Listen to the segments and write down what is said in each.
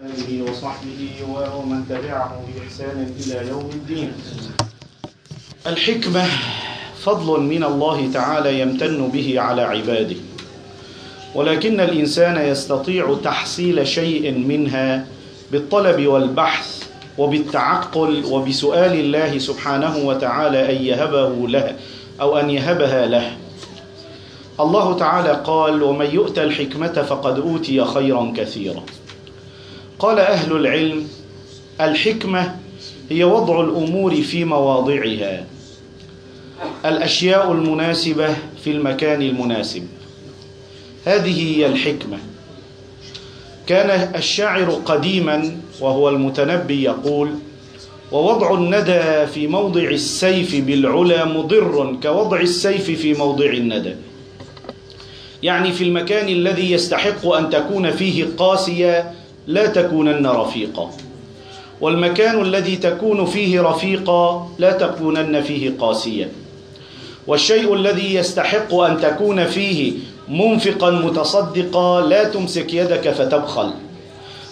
آله وصحبه ومن تبعه بإحسان إلى يوم الدين. الحكمة فضل من الله تعالى يمتن به على عباده ولكن الإنسان يستطيع تحصيل شيء منها بالطلب والبحث وبالتعقل وبسؤال الله سبحانه وتعالى أن يهبه له أو أن يهبها له. الله تعالى قال ومن يؤت الحكمة فقد أوتي خيرا كثيرا. قال أهل العلم الحكمة هي وضع الأمور في مواضعها. الأشياء المناسبة في المكان المناسب. هذه هي الحكمة. كان الشاعر قديما وهو المتنبي يقول ووضع الندى في موضع السيف بالعلا مضر كوضع السيف في موضع الندى. يعني في المكان الذي يستحق أن تكون فيه قاسية لا تكونن رفيقا. والمكان الذي تكون فيه رفيقا لا تكونن فيه قاسيا. والشيء الذي يستحق أن تكون فيه منفقا متصدقا لا تمسك يدك فتبخل.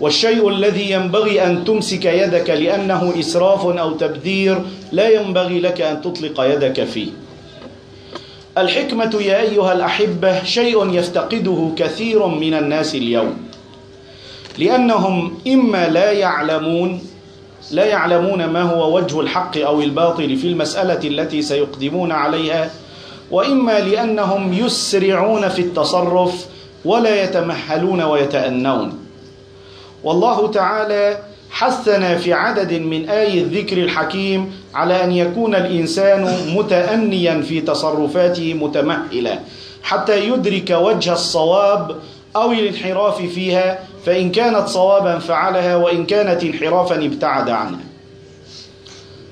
والشيء الذي ينبغي أن تمسك يدك لأنه إسراف أو تبذير لا ينبغي لك أن تطلق يدك فيه. الحكمة يا أيها الأحبة شيء يفتقده كثير من الناس اليوم. لأنهم إما لا يعلمون لا يعلمون ما هو وجه الحق أو الباطل في المسألة التي سيقدمون عليها وإما لأنهم يسرعون في التصرف ولا يتمهلون ويتأنون. والله تعالى حثنا في عدد من آي الذكر الحكيم على أن يكون الإنسان متأنيا في تصرفاته متمهلا حتى يدرك وجه الصواب أو الانحراف فيها فإن كانت صوابا فعلها وإن كانت انحرافا ابتعد عنها.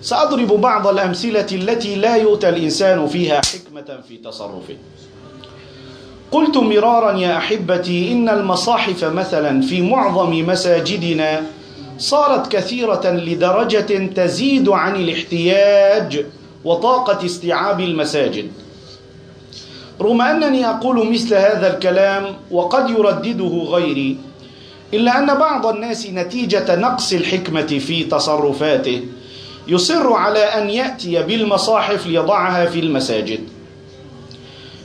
سأضرب بعض الأمثلة التي لا يؤتى الإنسان فيها حكمة في تصرفه. قلت مرارا يا أحبتي إن المصاحف مثلا في معظم مساجدنا صارت كثيرة لدرجة تزيد عن الاحتياج وطاقة استيعاب المساجد. رغم أنني أقول مثل هذا الكلام وقد يردده غيري إلا أن بعض الناس نتيجة نقص الحكمة في تصرفاته يصر على أن يأتي بالمصاحف ليضعها في المساجد.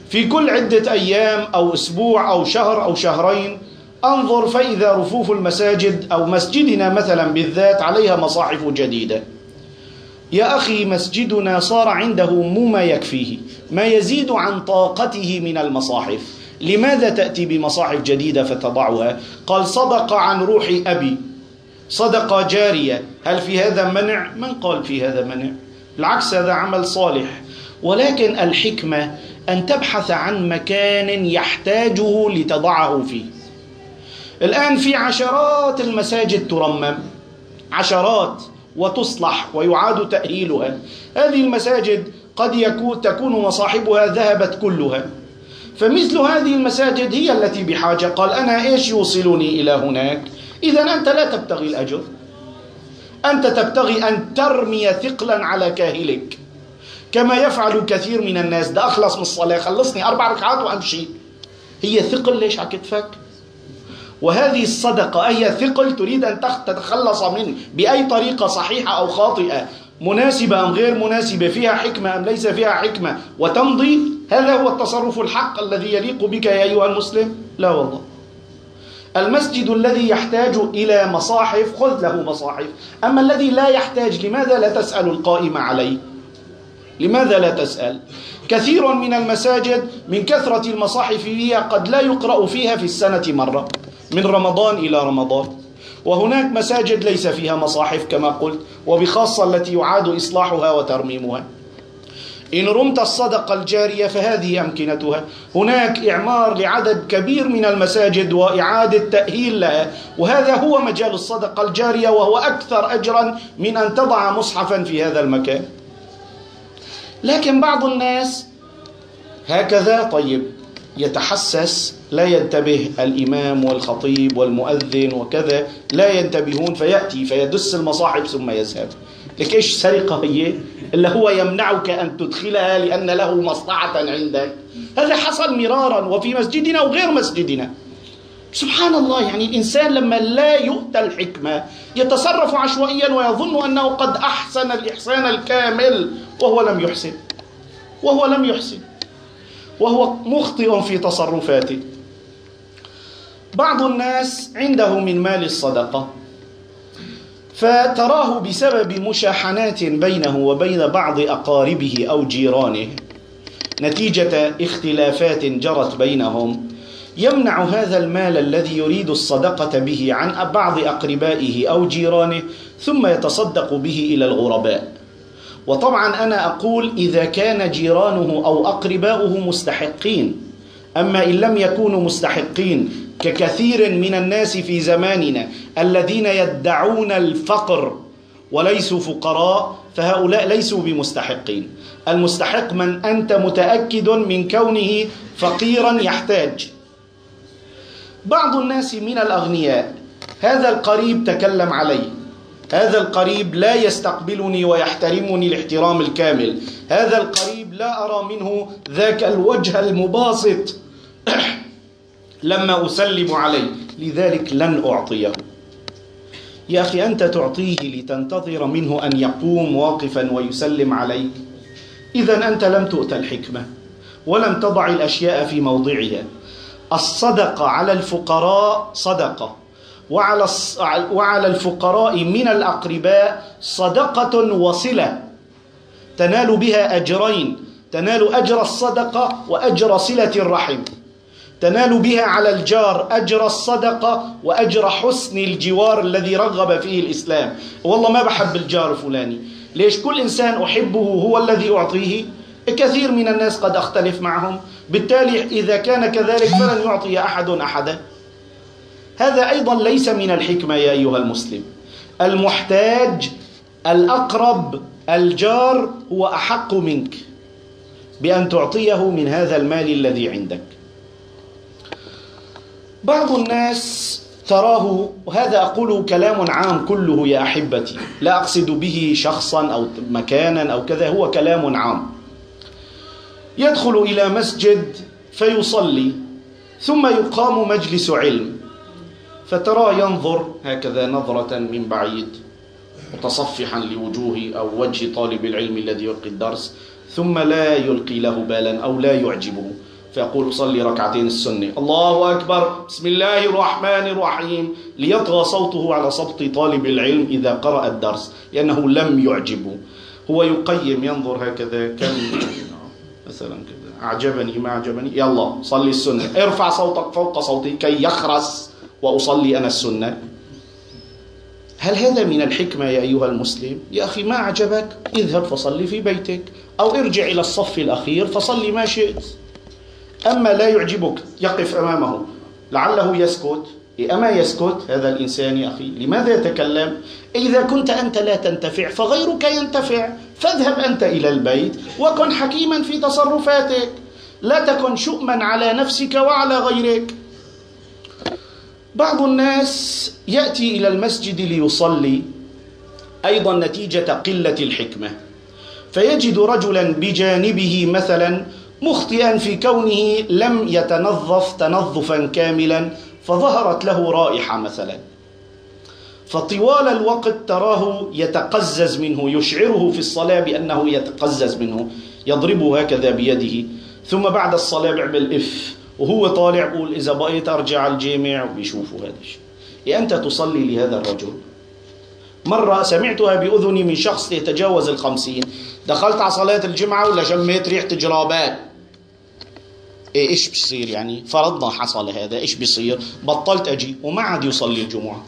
في كل عدة أيام أو أسبوع أو شهر أو شهرين أنظر فإذا رفوف المساجد أو مسجدنا مثلا بالذات عليها مصاحف جديدة. يا أخي مسجدنا صار عنده مو ما يكفيه ما يزيد عن طاقته من المصاحف. لماذا تأتي بمصاحف جديدة فتضعها؟ قال صدق عن روح أبي. صدقة جارية. هل في هذا منع؟ من قال في هذا منع؟ بالعكس هذا عمل صالح. ولكن الحكمة أن تبحث عن مكان يحتاجه لتضعه فيه. الآن في عشرات المساجد ترمم. عشرات. وتصلح ويعاد تأهيلها. هذه المساجد قد يكون تكون مصاحبها ذهبت كلها. فمثل هذه المساجد هي التي بحاجة. قال أنا إيش يوصلني إلى هناك؟ إذا أنت لا تبتغي الأجر. أنت تبتغي أن ترمي ثقلا على كاهلك. كما يفعل كثير من الناس. ده أخلص من الصلاة خلصني أربع ركعات وأمشي. هي ثقل ليش على كتفك وهذه الصدقة أي ثقل تريد أن تتخلص منه بأي طريقة صحيحة أو خاطئة مناسبة أم غير مناسبة فيها حكمة أم ليس فيها حكمة؟ وتمضي هذا هو التصرف الحق الذي يليق بك يا أيها المسلم؟ لا والله. المسجد الذي يحتاج إلى مصاحف خذ له مصاحف. أما الذي لا يحتاج لماذا لا تسأل القائم عليه؟ لماذا لا تسأل؟ كثير من المساجد من كثرة المصاحف فيها قد لا يقرأ فيها في السنة مرة. من رمضان إلى رمضان. وهناك مساجد ليس فيها مصاحف كما قلت وبخاصة التي يعاد إصلاحها وترميمها. إن رمت الصدقة الجارية فهذه أمكنتها. هناك إعمار لعدد كبير من المساجد وإعادة تأهيل لها. وهذا هو مجال الصدقة الجارية وهو أكثر أجرا من أن تضع مصحفا في هذا المكان. لكن بعض الناس هكذا طيب يتحسس لا ينتبه الإمام والخطيب والمؤذن وكذا لا ينتبهون فيأتي فيدس المصاحف ثم يذهب. لك إيش سرقة هي؟ إلا هو يمنعك أن تدخلها لأن له مصلحة عندك. هذا حصل مرارا وفي مسجدنا وغير مسجدنا. سبحان الله يعني الإنسان لما لا يؤتى الحكمة يتصرف عشوائيا ويظن أنه قد أحسن الإحسان الكامل وهو لم يحسن. وهو لم يحسن. وهو مخطئ في تصرفاته. بعض الناس عنده من مال الصدقة فتراه بسبب مشاحنات بينه وبين بعض أقاربه أو جيرانه. نتيجة اختلافات جرت بينهم. يمنع هذا المال الذي يريد الصدقة به عن بعض أقربائه أو جيرانه ثم يتصدق به إلى الغرباء. وطبعا أنا أقول إذا كان جيرانه أو أقرباؤه مستحقين أما إن لم يكونوا مستحقين ككثير من الناس في زماننا الذين يدعون الفقر وليسوا فقراء فهؤلاء ليسوا بمستحقين. المستحق من أنت متأكد من كونه فقيرا يحتاج. بعض الناس من الأغنياء هذا القريب تكلم علي هذا القريب لا يستقبلني ويحترمني الاحترام الكامل. هذا القريب لا أرى منه ذاك الوجه المباسط. لما أسلم عليه. لذلك لن أعطيه. يا أخي أنت تعطيه لتنتظر منه أن يقوم واقفا ويسلم عليك. إذا أنت لم تؤت الحكمة ولم تضع الأشياء في موضعها. الصدقة على الفقراء صدقة. وعلى وعلى الفقراء من الأقرباء صدقة وصلة تنال بها أجرين تنال أجر الصدقة وأجر صلة الرحم. تنال بها على الجار أجر الصدقة وأجر حسن الجوار الذي رغب فيه الإسلام. والله ما بحب الجار فلاني ليش؟ كل إنسان أحبه هو الذي أعطيه. كثير من الناس قد أختلف معهم. بالتالي إذا كان كذلك فلن يعطي أحد أحدا. هذا أيضا ليس من الحكمة يا أيها المسلم. المحتاج الأقرب الجار هو أحق منك بأن تعطيه من هذا المال الذي عندك. بعض الناس تراه وهذا أقوله كلام عام كله يا أحبتي لا أقصد به شخصا أو مكانا أو كذا هو كلام عام. يدخل إلى مسجد فيصلي ثم يقام مجلس علم. فترى ينظر هكذا نظرة من بعيد متصفحا لوجوه أو وجه طالب العلم الذي يلقي الدرس ثم لا يلقي له بالا أو لا يعجبه فيقول صلي ركعتين السنة. الله أكبر. بسم الله الرحمن الرحيم. ليطغى صوته على صوت طالب العلم إذا قرأ الدرس لأنه لم يعجبه. هو يقيم ينظر هكذا كم؟ مثلا كذا. أعجبني ما أعجبني؟ يلا صلي السنة. ارفع صوتك فوق صوتي كي يخرس. وأصلي أنا السنة. هل هذا من الحكمة يا أيها المسلم؟ يا أخي ما أعجبك؟ اذهب فصلي في بيتك. أو ارجع إلى الصف الأخير فصلي ما شئت. أما لا يعجبك يقف أمامه. لعله يسكت. أما يسكت؟ هذا الإنسان يا أخي. لماذا يتكلم؟ إذا كنت أنت لا تنتفع فغيرك ينتفع. فاذهب أنت إلى البيت وكن حكيما في تصرفاتك. لا تكن شؤما على نفسك وعلى غيرك. بعض الناس يأتي إلى المسجد ليصلي أيضا نتيجة قلة الحكمة. فيجد رجلا بجانبه مثلا مخطئا في كونه لم يتنظف تنظفا كاملا فظهرت له رائحة مثلا. فطوال الوقت تراه يتقزز منه يشعره في الصلاة بأنه يتقزز منه يضربه هكذا بيده. ثم بعد الصلاة بيعمل إف وهو طالع بقول إذا بقيت أرجع الجامع وبيشوفوا هذا الشيء. إيه أنت تصلي لهذا الرجل؟ مرة سمعتها بأذني من شخص يتجاوز الخمسين. دخلت على صلاة الجمعة ولا شميت ريحة جرابات؟ إيه إيش بيصير يعني؟ فرضنا حصل هذا إيش بيصير؟ بطلت أجي وما عاد يصلي الجمعة.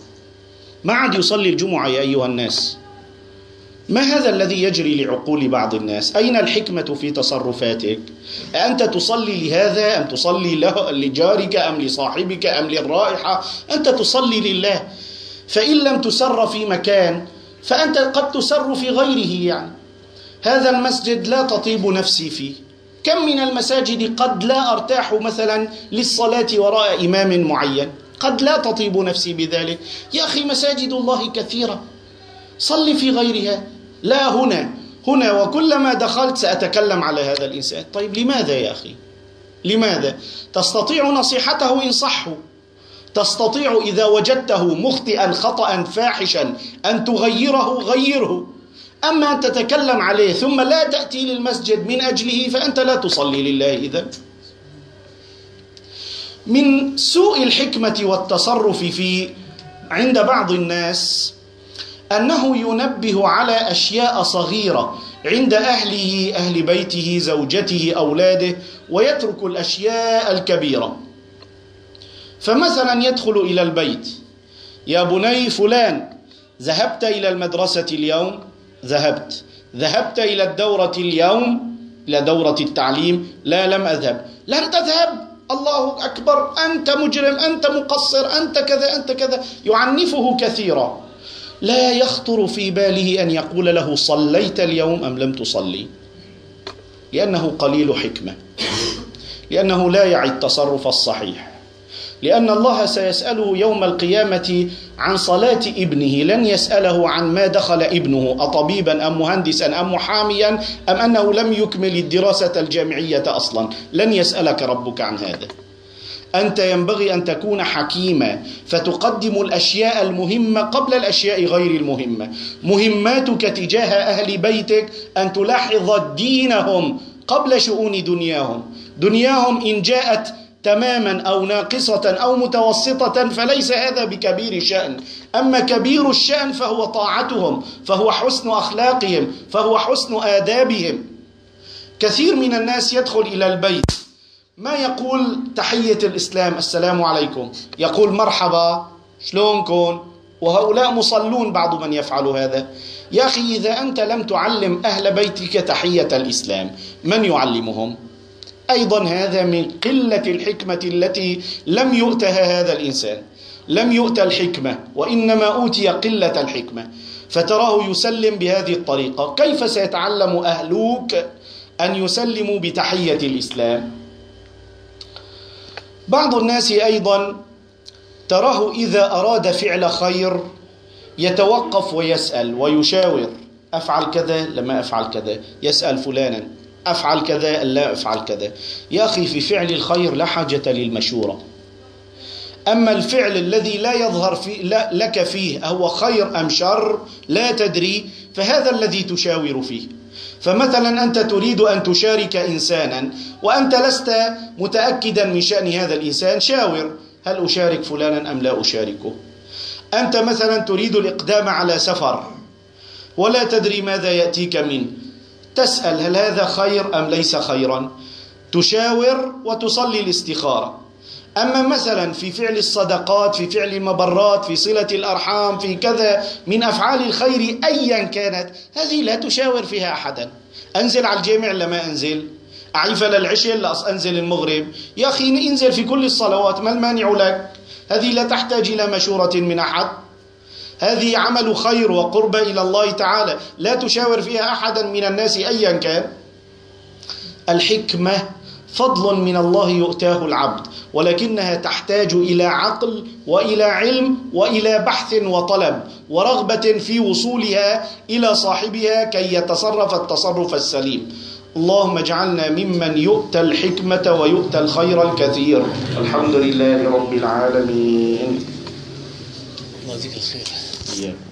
ما عاد يصلي الجمعة يا أيها الناس. ما هذا الذي يجري لعقول بعض الناس؟ أين الحكمة في تصرفاتك؟ أنت تصلي لهذا أم تصلي له لجارك أم لصاحبك أم للرائحة؟ أنت تصلي لله. فإن لم تسر في مكان فأنت قد تسر في غيره يعني. هذا المسجد لا تطيب نفسي فيه. كم من المساجد قد لا أرتاح مثلا للصلاة وراء إمام معين؟ قد لا تطيب نفسي بذلك. يا أخي مساجد الله كثيرة. صل في غيرها. لا هنا. هنا وكلما دخلت سأتكلم على هذا الإنسان. طيب لماذا يا أخي؟ لماذا؟ تستطيع نصيحته إن صحوا تستطيع إذا وجدته مخطئا خطأ فاحشا أن تغيره غيره. أما أن تتكلم عليه ثم لا تأتي للمسجد من أجله فأنت لا تصلي لله إذا من سوء الحكمة والتصرف في عند بعض الناس أنه ينبه على أشياء صغيرة عند أهله أهل بيته زوجته أولاده ويترك الأشياء الكبيرة. فمثلا يدخل إلى البيت. يا بني فلان ذهبت إلى المدرسة اليوم؟ ذهبت. ذهبت إلى الدورة اليوم؟ إلى دورة التعليم؟ لا لم أذهب. لم تذهب! الله أكبر! أنت مجرم! أنت مقصر! أنت كذا! أنت كذا! يعنفه كثيرا. لا يخطر في باله أن يقول له صليت اليوم أم لم تصلي. لأنه قليل حكمة. لأنه لا يعي التصرف الصحيح. لأن الله سيسأله يوم القيامة عن صلاة ابنه. لن يسأله عن ما دخل ابنه. أطبيبا أم مهندسا أم محاميا أم أنه لم يكمل الدراسة الجامعية أصلا. لن يسألك ربك عن هذا. أنت ينبغي أن تكون حكيما فتقدم الأشياء المهمة قبل الأشياء غير المهمة. مهماتك تجاه أهل بيتك أن تلاحظ دينهم قبل شؤون دنياهم. دنياهم إن جاءت تماما أو ناقصة أو متوسطة فليس هذا بكبير شان أما كبير الشأن فهو طاعتهم فهو حسن أخلاقهم فهو حسن آدابهم. كثير من الناس يدخل إلى البيت ما يقول تحية الإسلام السلام عليكم. يقول مرحبا شلونكم؟ وهؤلاء مصلون بعض من يفعل هذا. يا أخي إذا أنت لم تعلم أهل بيتك تحية الإسلام من يعلمهم؟ أيضا هذا من قلة الحكمة التي لم يؤتها هذا الإنسان. لم يؤت الحكمة وإنما أوتي قلة الحكمة. فتراه يسلم بهذه الطريقة. كيف سيتعلم أهلوك أن يسلموا بتحية الإسلام؟ بعض الناس أيضا تراه إذا أراد فعل خير يتوقف ويسأل ويشاور أفعل كذا لما أفعل كذا يسأل فلانا أفعل كذا لا أفعل كذا. يا أخي في فعل الخير لا حاجة للمشورة. أما الفعل الذي لا يظهر في لا لك فيه هو خير أم شر لا تدري فهذا الذي تشاور فيه. فمثلا أنت تريد أن تشارك إنسانا وأنت لست متأكدا من شأن هذا الإنسان شاور هل أشارك فلانا أم لا أشاركه؟ أنت مثلا تريد الإقدام على سفر ولا تدري ماذا يأتيك منه. تسأل هل هذا خير أم ليس خيرا؟ تشاور وتصلي الاستخارة. أما مثلا في فعل الصدقات في فعل المبرات في صلة الأرحام في كذا من أفعال الخير أيا كانت هذه لا تشاور فيها أحدا. أنزل على الجامع لما أنزل. أعيف للعشاء لا أنزل المغرب. يا أخي إنزل في كل الصلوات ما المانع لك؟ هذه لا تحتاج إلى مشورة من أحد. هذه عمل خير وقرب إلى الله تعالى لا تشاور فيها أحدا من الناس أيا كان. الحكمة فضل من الله يؤتاه العبد. ولكنها تحتاج إلى عقل وإلى علم وإلى بحث وطلب ورغبة في وصولها إلى صاحبها كي يتصرف التصرف السليم. اللهم اجعلنا ممن يؤتى الحكمة ويؤتى الخير الكثير. الحمد لله رب العالمين. الله يجزيك الخير. Yeah.